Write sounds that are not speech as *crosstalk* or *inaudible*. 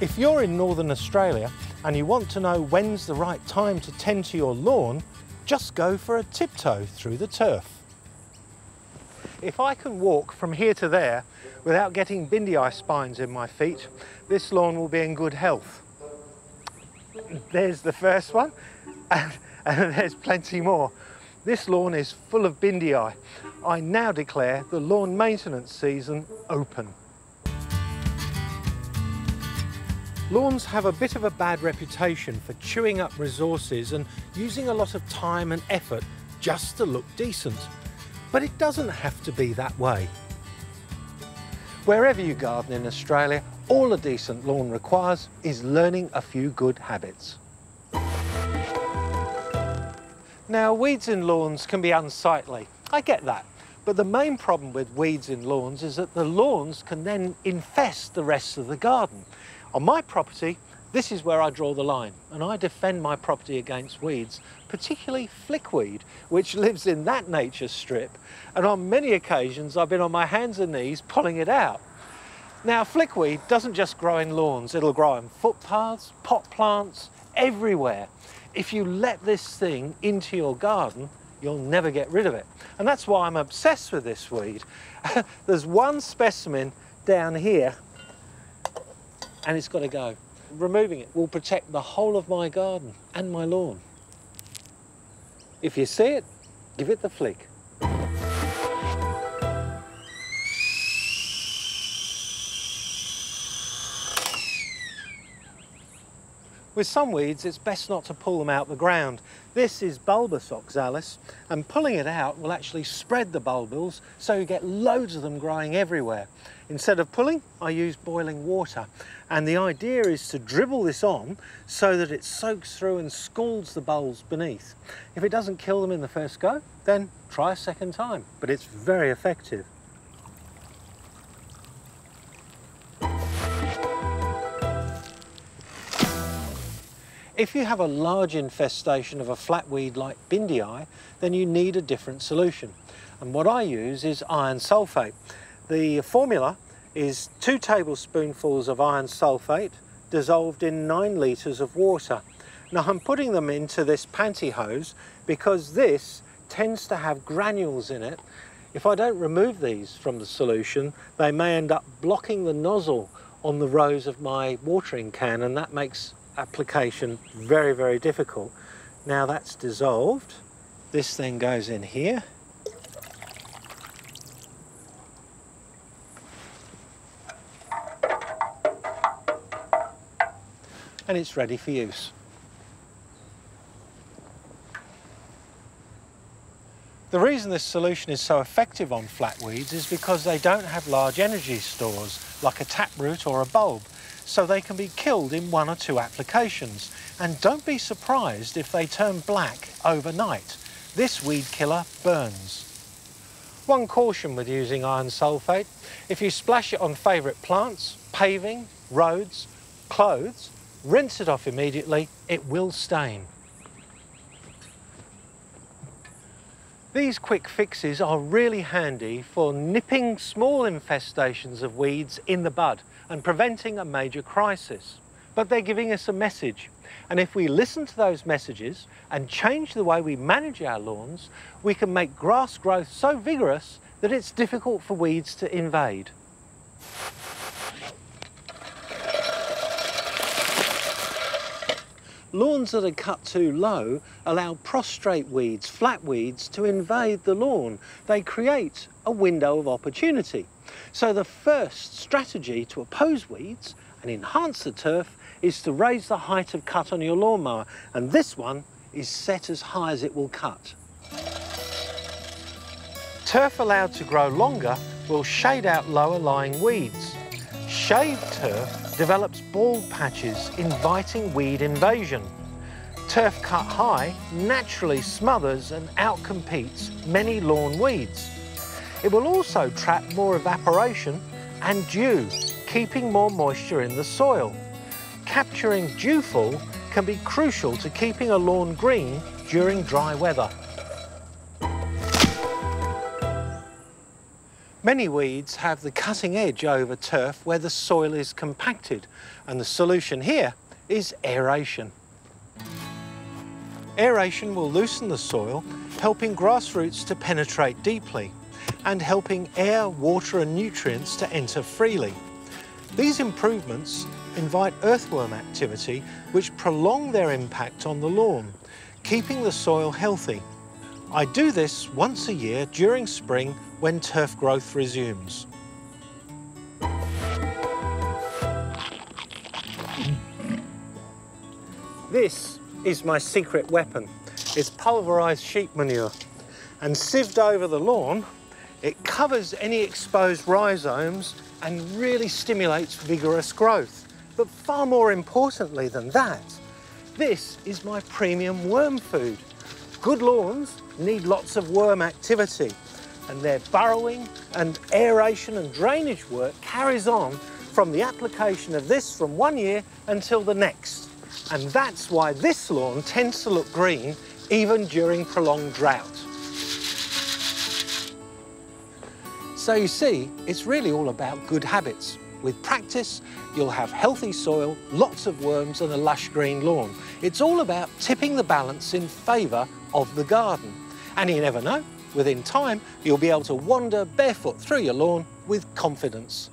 If you're in Northern Australia and you want to know when's the right time to tend to your lawn, just go for a tiptoe through the turf. If I can walk from here to there without getting bindii spines in my feet, this lawn will be in good health. There's the first one, *laughs* and, and there's plenty more. This lawn is full of bindii. I now declare the lawn maintenance season open. Lawns have a bit of a bad reputation for chewing up resources and using a lot of time and effort just to look decent. But it doesn't have to be that way. Wherever you garden in Australia, all a decent lawn requires is learning a few good habits. Now, weeds in lawns can be unsightly. I get that. But the main problem with weeds in lawns is that the lawns can then infest the rest of the garden. On my property, this is where I draw the line and I defend my property against weeds, particularly flickweed, which lives in that nature strip. And on many occasions, I've been on my hands and knees pulling it out. Now, flickweed doesn't just grow in lawns, it'll grow in footpaths, pot plants, everywhere. If you let this thing into your garden, you'll never get rid of it. And that's why I'm obsessed with this weed. *laughs* There's one specimen down here and it's got to go. Removing it will protect the whole of my garden and my lawn. If you see it, give it the flick. With some weeds, it's best not to pull them out of the ground. This is bulbous oxalis, and pulling it out will actually spread the bulbils, so you get loads of them growing everywhere. Instead of pulling, I use boiling water. And the idea is to dribble this on so that it soaks through and scalds the bulbs beneath. If it doesn't kill them in the first go, then try a second time, but it's very effective. If you have a large infestation of a flatweed like bindii, then you need a different solution. And what I use is iron sulfate. The formula is two tablespoonfuls of iron sulfate dissolved in nine litres of water. Now I'm putting them into this pantyhose because this tends to have granules in it. If I don't remove these from the solution, they may end up blocking the nozzle on the rose of my watering can and that makes application very, very difficult. Now that's dissolved. This thing goes in here. And it's ready for use. The reason this solution is so effective on flatweeds is because they don't have large energy stores like a taproot or a bulb so they can be killed in one or two applications. And don't be surprised if they turn black overnight. This weed killer burns. One caution with using iron sulfate, if you splash it on favourite plants, paving, roads, clothes, rinse it off immediately, it will stain. These quick fixes are really handy for nipping small infestations of weeds in the bud and preventing a major crisis. But they're giving us a message. And if we listen to those messages and change the way we manage our lawns, we can make grass growth so vigorous that it's difficult for weeds to invade. Lawns that are cut too low allow prostrate weeds, flat weeds, to invade the lawn. They create a window of opportunity. So the first strategy to oppose weeds and enhance the turf is to raise the height of cut on your lawnmower. And this one is set as high as it will cut. Turf allowed to grow longer will shade out lower lying weeds. Shaved turf develops bald patches, inviting weed invasion. Turf cut high naturally smothers and outcompetes many lawn weeds. It will also trap more evaporation and dew, keeping more moisture in the soil. Capturing dewfall can be crucial to keeping a lawn green during dry weather. Many weeds have the cutting edge over turf where the soil is compacted and the solution here is aeration. Aeration will loosen the soil, helping grass roots to penetrate deeply and helping air, water and nutrients to enter freely. These improvements invite earthworm activity which prolong their impact on the lawn, keeping the soil healthy. I do this once a year during spring when turf growth resumes. This is my secret weapon. It's pulverised sheep manure. And sieved over the lawn, it covers any exposed rhizomes and really stimulates vigorous growth. But far more importantly than that, this is my premium worm food. Good lawns need lots of worm activity and their burrowing and aeration and drainage work carries on from the application of this from one year until the next. And that's why this lawn tends to look green even during prolonged drought. So you see, it's really all about good habits. With practice, you'll have healthy soil, lots of worms and a lush green lawn. It's all about tipping the balance in favour of the garden. And you never know, within time, you'll be able to wander barefoot through your lawn with confidence.